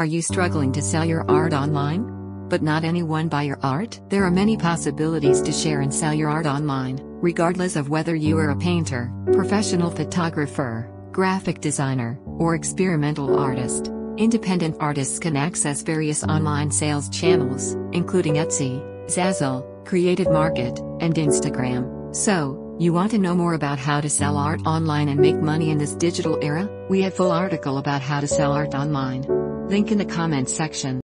Are you struggling to sell your art online? But not anyone buy your art? There are many possibilities to share and sell your art online, regardless of whether you are a painter, professional photographer, graphic designer, or experimental artist. Independent artists can access various online sales channels, including Etsy, Zazzle, Creative Market, and Instagram. So, you want to know more about how to sell art online and make money in this digital era? We have full article about how to sell art online. Link in the comments section.